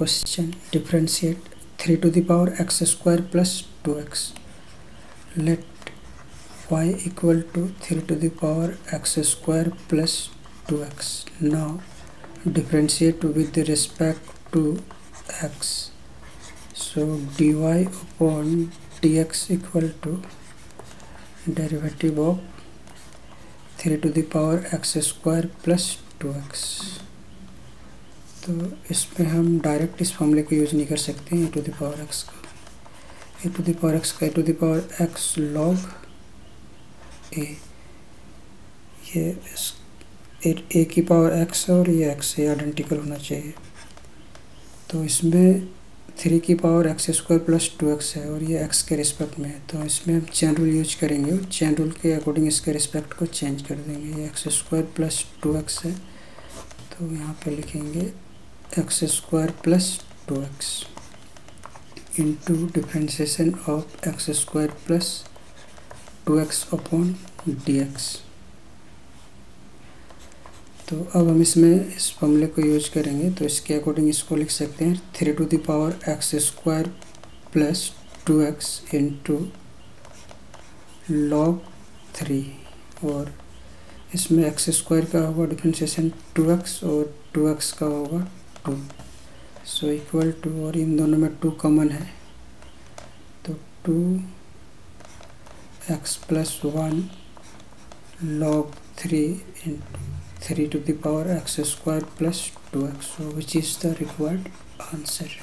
question differentiate 3 to the power x square plus 2x let y equal to 3 to the power x square plus 2x now differentiate with respect to x. So dy upon dx equal to derivative of 3 to the power x square plus 2x तो इसमें हम direct इस फॉर्मूले को use नहीं कर सकते a to the power x का। A to the power x का a to the power x log a ये ए, ए की पावर एक्स और ये एक्स से आइडेंटिकल होना चाहिए। तो इसमें थ्री की power x square plus two x है और ये एक्स के रिस्पेक्ट में है। तो इसमें हम चैन रूल यूज़ करेंगे और चैन रूल के अकॉर्डिंग इसके रिस्पेक्ट को चेंज कर देंगे। ये x square plus two x है। तो यहाँ पे लिखेंगे x square plus two x into differentiation of x square plus two x upon d x तो अब हम इसमें इस फॉर्मूले को यूज़ करेंगे तो इसके अकॉर्डिंग इसको लिख सकते हैं three to the power x square plus two x into log three और इसमें एक्स स्क्वायर का होगा डिफ्रेंशिएशन टू एक्स और टू एक्स का होगा। टू सो इक्वल टू और इन दोनों में टू कॉमन है। तो two x plus one log three into three to the power x square plus two x which is the required answer